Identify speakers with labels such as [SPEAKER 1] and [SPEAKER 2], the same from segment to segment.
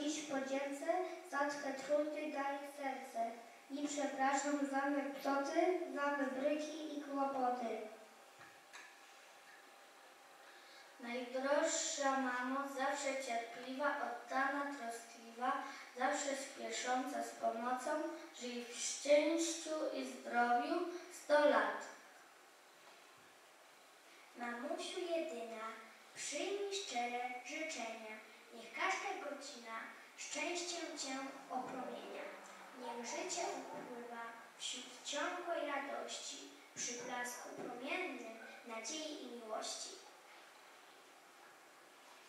[SPEAKER 1] dziś podzięcę, za twe trudy daj serce. I przepraszam za me psoty, za wybryki i kłopoty.
[SPEAKER 2] Najdroższa mamo, zawsze cierpliwa, oddana, troskliwa, zawsze spiesząca z pomocą, żyj w szczęściu i zdrowiu sto lat. Mamusiu jedyna, przyjmij szczere życzenia, niech każda godzina szczęściem Cię opromienia. Niech życie upływa wśród ciągłej radości, przy blasku promiennym nadziei i miłości.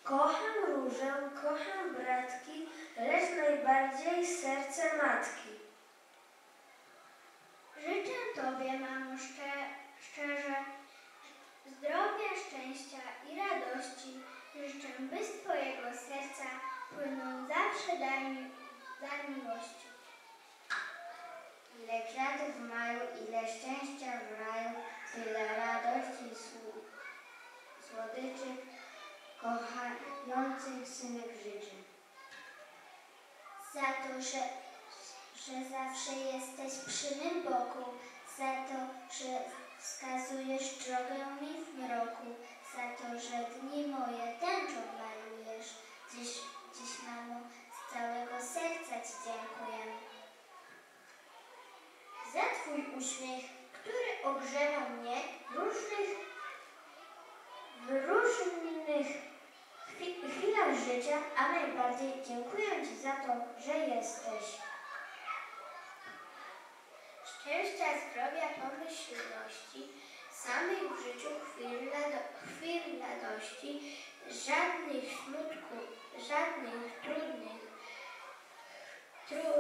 [SPEAKER 2] Kocham różę, kocham bratki, lecz najbardziej serce matki. Życzę Tobie, mamo, szcze, szczerze zdrowia, szczęścia i radości. Życzę, by z Twojego serca płyną zawsze dar, mi, dar miłości. Ile kwiatów w maju, ile szczęścia w raju, tyle radości i słodyczy kochających synek życzy. Za to, że, że zawsze jesteś przy mym boku, za to, że wskazujesz drogę mi w mroku, za to, że dni moje tęczą malujesz. Dziś, dziś mamo, z całego serca Ci dziękuję. Za Twój uśmiech, który ogrzewa mnie w różnych, w różnych chwi- chwilach życia, a najbardziej dziękuję Ci za to, że jesteś. Szczęścia, zdrowia, pomyślności, samych w życiu chwil, chwil radości, żadnych smutków, żadnych trudnych, tru,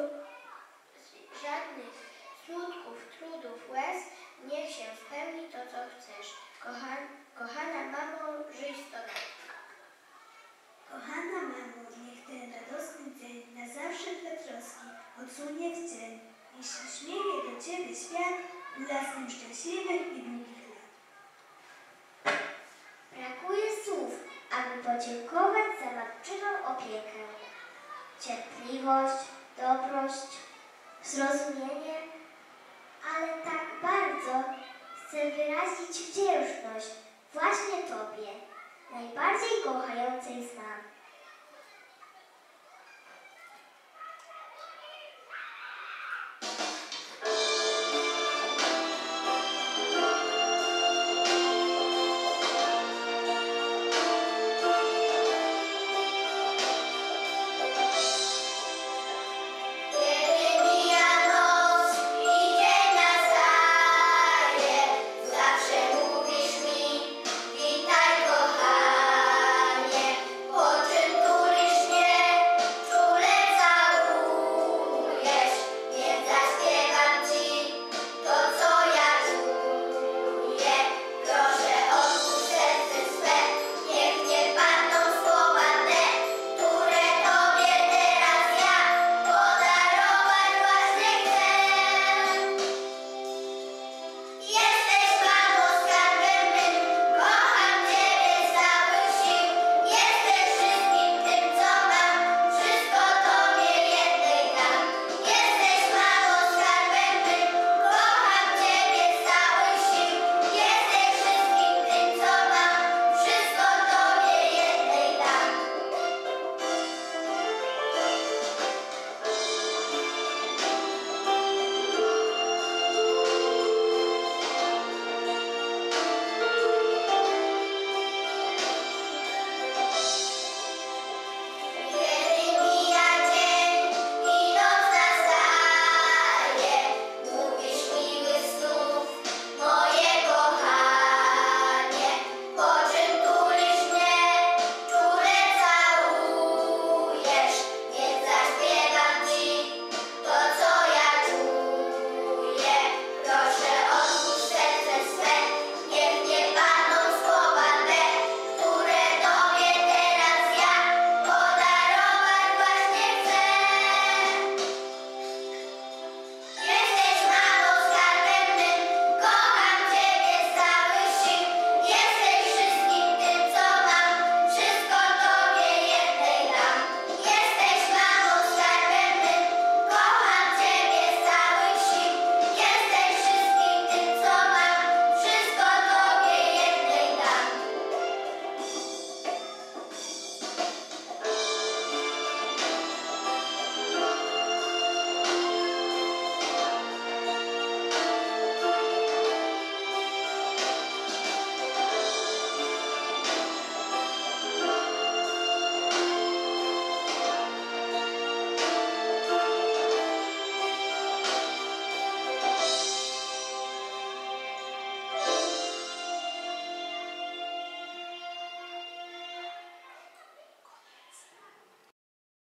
[SPEAKER 2] żadnych trudów, łez, niech się spełni to, co chcesz. Kocha, kochana mamo, żyj sto lat.
[SPEAKER 3] Kochana mamo, niech ten radosny dzień na zawsze Twe troski odsunie w cień. Niech się śmieje do Ciebie świat blaskiem szczęśliwych i długich lat.
[SPEAKER 2] Brakuje słów, aby podziękować za matczyną opiekę. Cierpliwość, dobrość, zrozumienie, ale tak bardzo chcę wyrazić wdzięczność właśnie Tobie, najbardziej kochającej z mam.